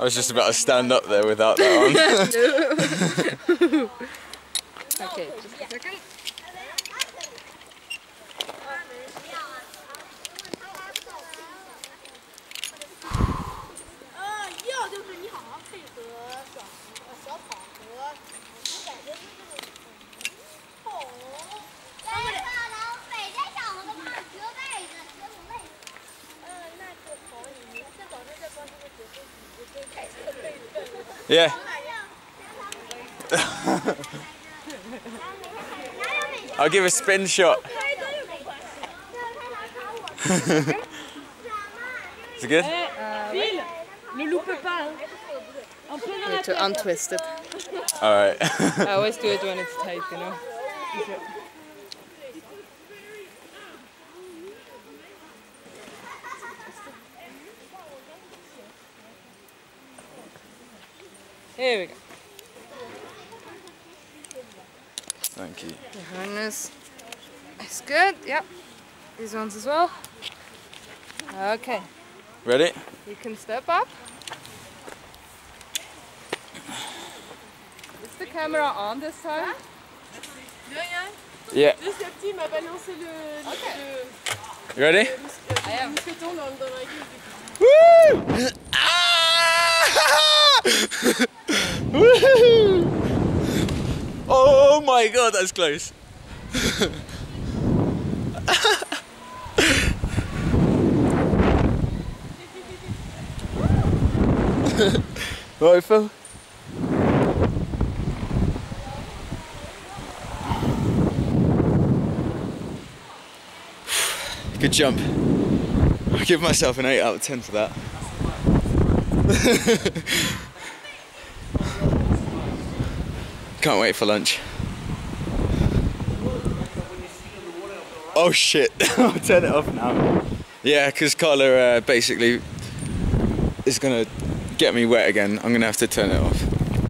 I was just about to stand up there without that on. okay, just a second. Yeah. I'll give a spin shot. Is it good? Eh, euh, Phil, ne loupe pas. Hein. En plein dans la Need to untwist it. Alright. I always do it when it's tight, you know. Here we go. Thank you. The harness is good. Yep. These ones as well. Okay. Ready? You can step up. Is the camera on this time? Yeah. Le petit m'a balancé le, le, You ready? I am. le mousqueton dans, dans la gueule. Woo! Ah! Oh my god, that's close. right, Phil? Good jump. I give myself an 8 out of 10 for that. Can't wait for lunch. Oh shit, I'll turn it off now. Yeah, because Carla uh, basically is gonna get me wet again. I'm gonna have to turn it off.